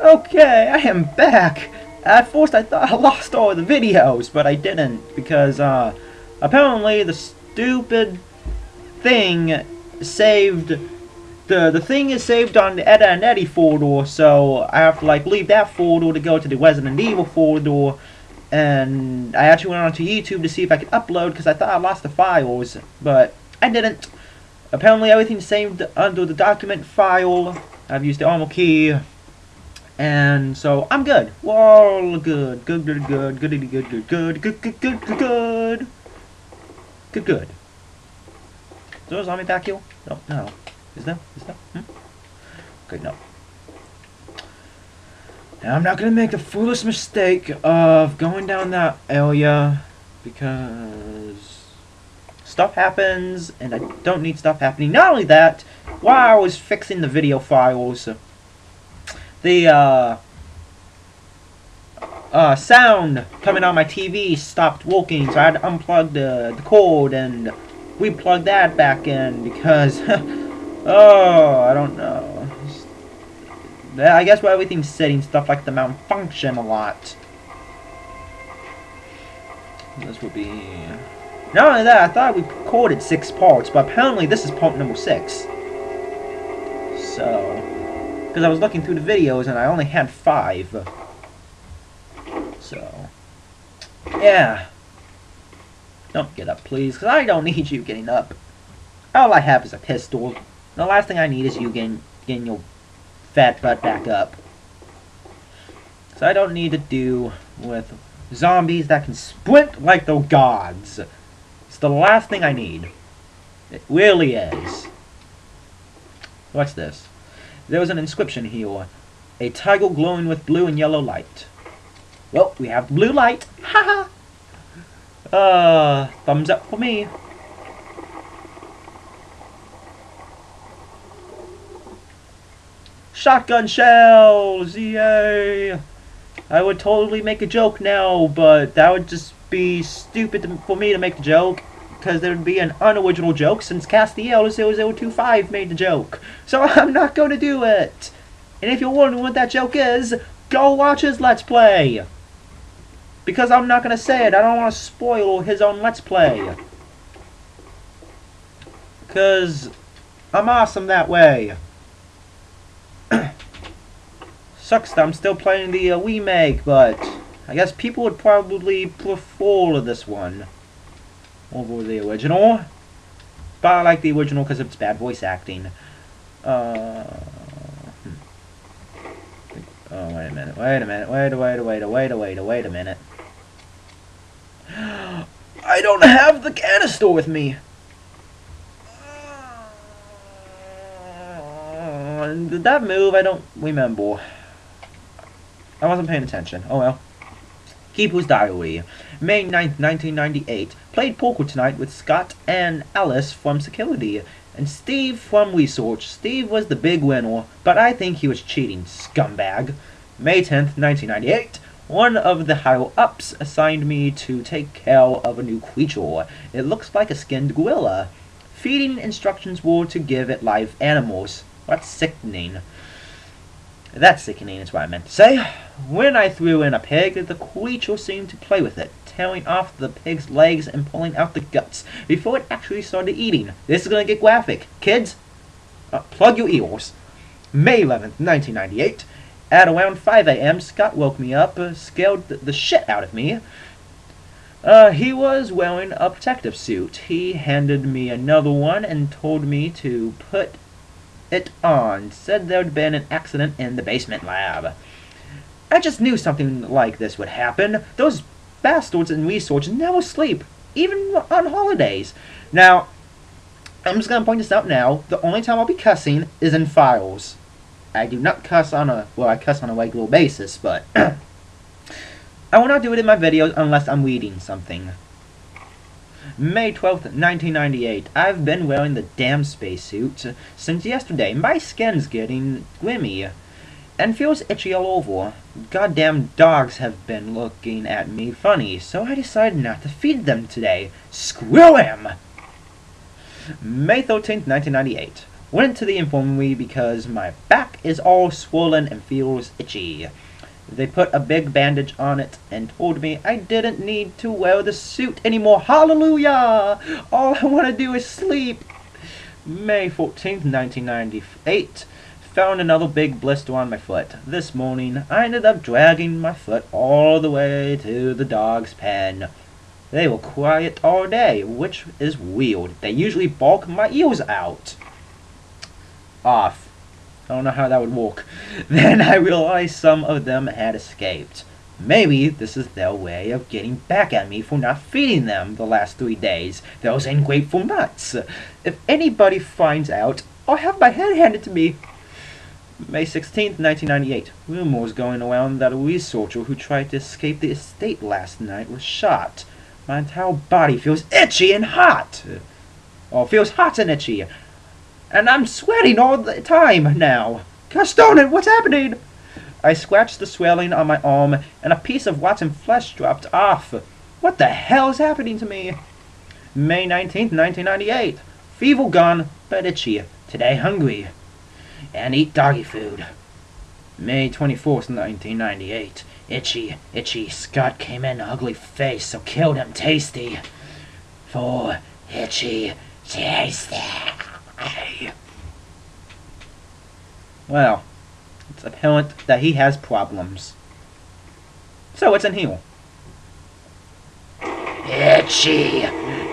Okay, I am back. At first I thought I lost all the videos, but I didn't because uh, apparently the stupid thing saved the the thing is saved on the Etta and Eddie folder, so I have to like leave that folder to go to the Resident Evil folder. And I actually went onto YouTube to see if I could upload because I thought I lost the files, but I didn't. Apparently everything's saved under the document file. I've used the armor key. And so I'm good. We're all good. Good, good, good, good, good, good, good, good, good, good, good, good, good. Good, good. Is there a zombie back here? No, no. Is there? Is there? Hmm? Okay, no. Now I'm not gonna make the foolish mistake of going down that area because stuff happens and I don't need stuff happening. Not only that, while I was fixing the video files, the uh, uh, sound coming on my TV stopped working, so I had to unplug the, the cord and we plugged that back in because, oh, I don't know. I guess why everything's sitting, stuff like the malfunction a lot. This would be... Not only that, I thought we recorded six parts, but apparently this is part number six. So... Because I was looking through the videos and I only had five. So... Yeah. Don't get up, please, because I don't need you getting up. All I have is a pistol. The last thing I need is you getting, getting your fat butt back up. So I don't need to do with zombies that can sprint like the gods. It's the last thing I need. It really is. What's this? There was an inscription here. A tiger glowing with blue and yellow light. Well, we have blue light. Ha ha! uh, thumbs up for me. Shotgun shells! Yay! I would totally make a joke now, but that would just be stupid for me to make the joke. Because there would be an unoriginal joke since Castiel0025 made the joke. So I'm not going to do it! And if you're wondering what that joke is, go watch his Let's Play! Because I'm not going to say it, I don't want to spoil his own Let's Play. Because I'm awesome that way. Sucks that I'm still playing the uh, remake, but I guess people would probably prefer this one over the original. But I like the original because its bad voice acting. Uh, hmm. Oh, wait a minute, wait a minute, wait a wait a wait a wait a wait a wait a minute. I don't have the canister with me. Uh, did that move? I don't remember. I wasn't paying attention. Oh well. Keeper's Diary. May 9th, 1998. Played poker tonight with Scott and Alice from Security. And Steve from Research. Steve was the big winner, but I think he was cheating, scumbag. May 10th, 1998. One of the higher-ups assigned me to take care of a new creature. It looks like a skinned gorilla. Feeding instructions were to give it live animals. What's sickening? That's sickening is what I meant to say. When I threw in a pig, the creature seemed to play with it, tearing off the pig's legs and pulling out the guts before it actually started eating. This is gonna get graphic. Kids, uh, plug your ears. May 11th, 1998. At around 5 a.m., Scott woke me up, uh, scared the, the shit out of me. Uh, he was wearing a protective suit. He handed me another one and told me to put it on. Said there'd been an accident in the basement lab. I just knew something like this would happen. Those bastards in research never sleep, even on holidays. Now, I'm just to point this out now. The only time I'll be cussing is in files. I do not cuss on a, well, I cuss on a regular basis, but I will not do it in my videos unless I'm reading something. May 12th, 1998. I've been wearing the damn spacesuit since yesterday. My skin's getting grimy and feels itchy all over. Goddamn dogs have been looking at me funny, so I decided not to feed them today. Screw him! May 13th, 1998. Went to the infirmary because my back back is all swollen and feels itchy. They put a big bandage on it and told me I didn't need to wear the suit anymore. Hallelujah! All I want to do is sleep. May 14th, 1998. Found another big blister on my foot. This morning, I ended up dragging my foot all the way to the dog's pen. They were quiet all day, which is weird. They usually bark my ears out. Off. I don't know how that would work. Then I realized some of them had escaped. Maybe this is their way of getting back at me for not feeding them the last three days. Those ungrateful nuts. If anybody finds out, I'll have my head handed to me. May 16, 1998. Rumors going around that a researcher who tried to escape the estate last night was shot. My entire body feels itchy and hot. Oh, feels hot and itchy. And I'm sweating all the time now. Gosh darn it, what's happening? I scratched the swelling on my arm, and a piece of rotten flesh dropped off. What the hell is happening to me? May 19th, 1998. Fever gone, but itchy. Today hungry. And eat doggy food. May 24th, 1998. Itchy, itchy. Scott came in ugly face, so killed him tasty. For itchy, tasty. Well, it's apparent that he has problems. So what's in here? Itchy,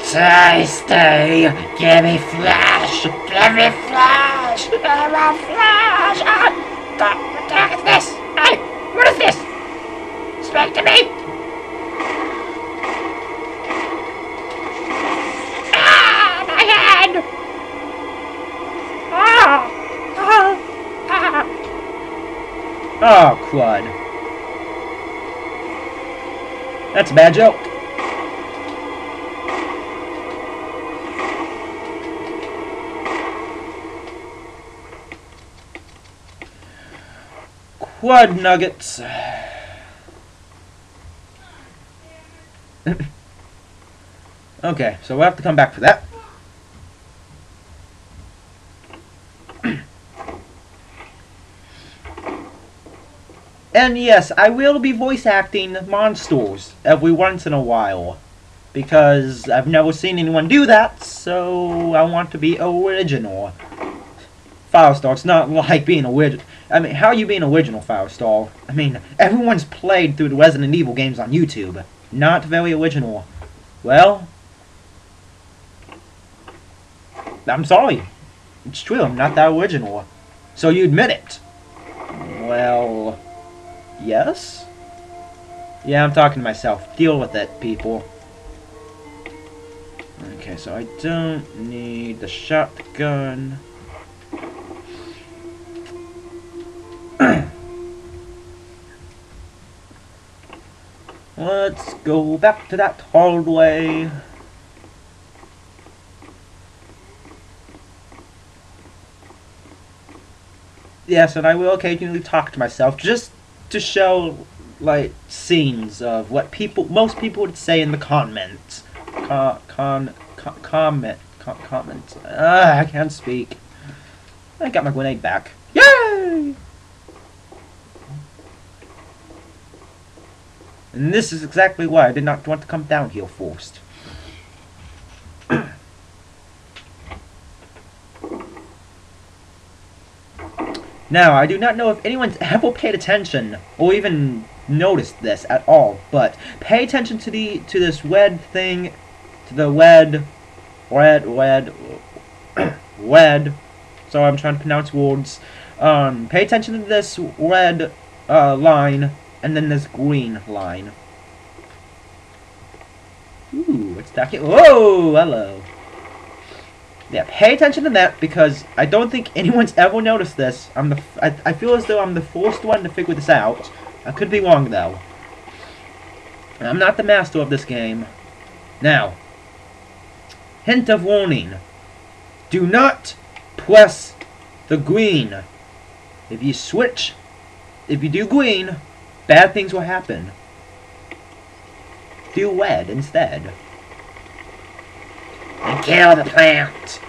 tasty, give me flash, give me flash, give me flash. Ah, what the heck is this? Hey, what is this? Speak to me. Oh, crud. That's a bad joke. Quad nuggets. okay, so we'll have to come back for that. And yes, I will be voice acting monsters every once in a while. Because I've never seen anyone do that, so I want to be original. Firestar, it's not like being original. I mean, how are you being original, Firestar? I mean, everyone's played through the Resident Evil games on YouTube. Not very original. Well, I'm sorry. It's true, I'm not that original. So you admit it. Well, yes? Yeah, I'm talking to myself. Deal with it, people. Okay, so I don't need the shotgun. Let's go back to that hallway. Yes, and I will occasionally talk to myself just to show, like, scenes of what people, most people would say in the comments. Con, con, con comment, con, comments. Ah, I can't speak. I got my grenade back. Yay! And this is exactly why I did not want to come down here first. Now, I do not know if anyone's ever paid attention or even noticed this at all, but pay attention to the to this red thing, to the red, red, red, red. So I'm trying to pronounce words. Um, pay attention to this red uh, line and then this green line. Ooh, it's dark. Whoa, hello. Yeah, pay attention to that because I don't think anyone's ever noticed this. I'm the I, I feel as though I'm the first one to figure this out. I could be wrong though. I'm not the master of this game. Now, hint of warning. Do not press the green. If you switch, if you do green, bad things will happen. Do red instead. And kill the plant.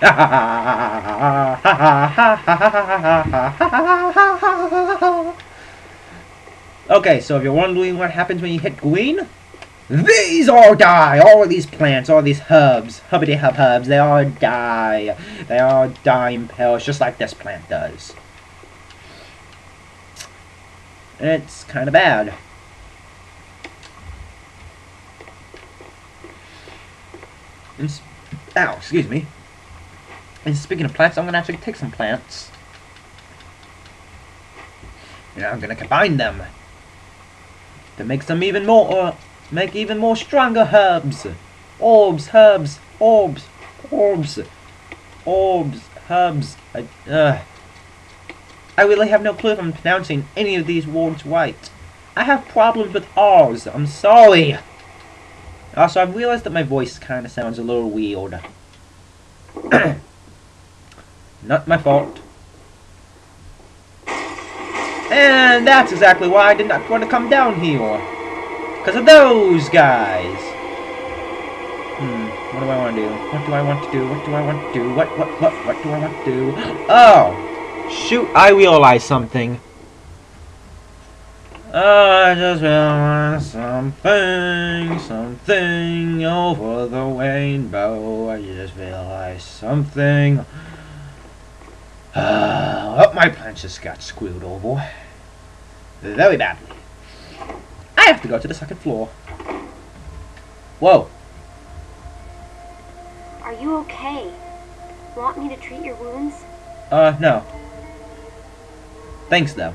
okay, so if you're wondering what happens when you hit green, these all die! All of these plants, all these herbs, hubbity hub herbs, they all die. They all die and perish, just like this plant does. It's kind of bad. And, ow, excuse me. And speaking of plants, I'm going to actually take some plants. And I'm going to combine them. To make some even more, uh, make even more stronger herbs. Orbs, herbs, orbs, orbs, orbs, herbs. I, uh, I really have no clue if I'm pronouncing any of these words right. I have problems with R's. I'm sorry. Also, I've realized that my voice kind of sounds a little weird. Not my fault. And that's exactly why I did not want to come down here. Because of those guys. Hmm, what do I want to do? What do I want to do? What do I want to do? What, what, what, what do I want to do? Oh! Shoot, I realized something. I just realized something, something over the rainbow. I just realized something. Uh, oh, my plants just got screwed over. Very badly. I have to go to the second floor. Whoa. Are you okay? Want me to treat your wounds? Uh, no. Thanks, though.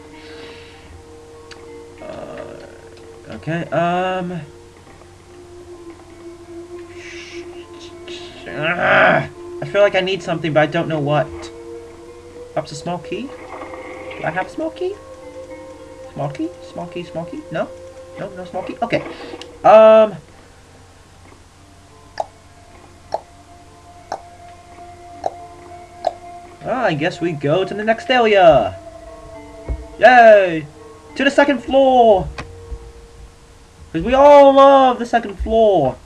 Okay, um... I feel like I need something, but I don't know what. Perhaps a small key? Do I have a small key? Small key? Small key? Small key? No? No? No small key? Okay. Um... Ah, I guess we go to the next area. Yay! To the second floor! Because we all love the second floor.